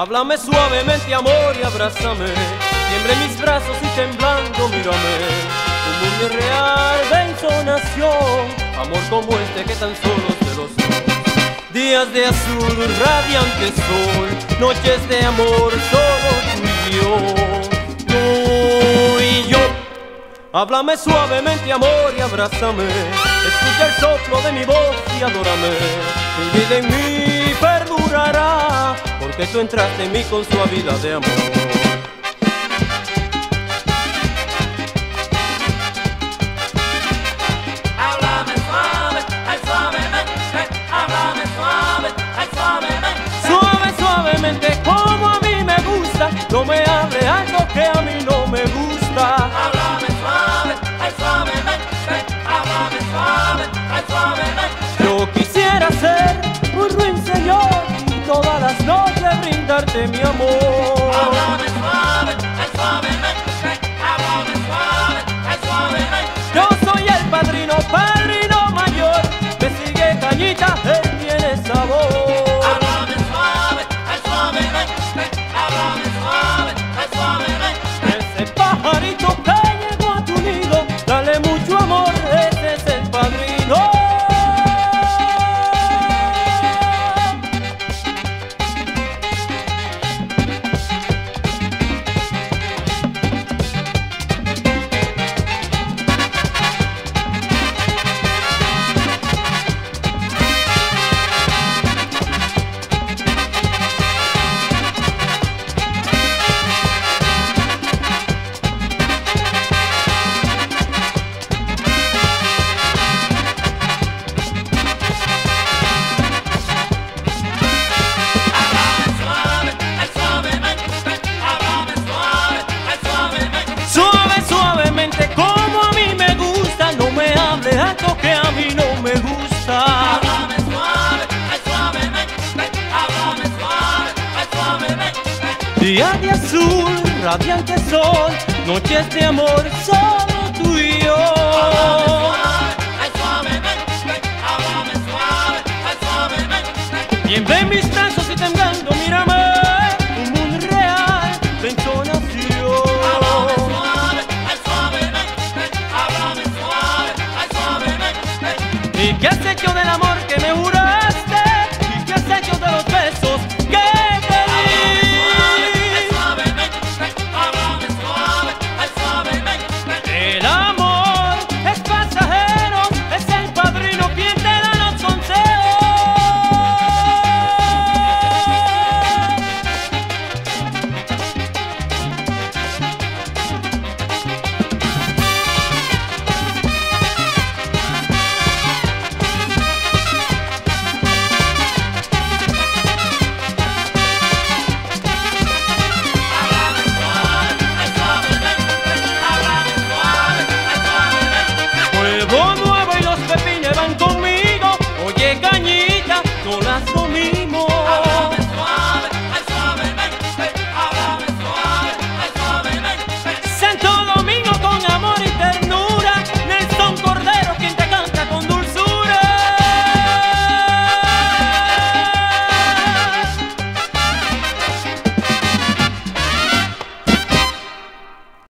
Háblame suavemente, amor, y abrázame. Tiemble mis brazos y temblando, mírame. Un mundo real de insonación. Amor como este que tan solo de los dos. Días de azul, radiante sol. Noches de amor, solo tú y yo. Tú y yo. Háblame suavemente, amor, y abrázame. Escucha el soplo de mi voz y adórame. Mi vida en mí porque tú entraste en mí con suavidad de amor. Brindarte mi amor. Suave, háblame suave. Yo soy el padrino, padrino mayor. Me sigue cañita, Día de azul, radiante sol, noches de amor, solo tú y yo.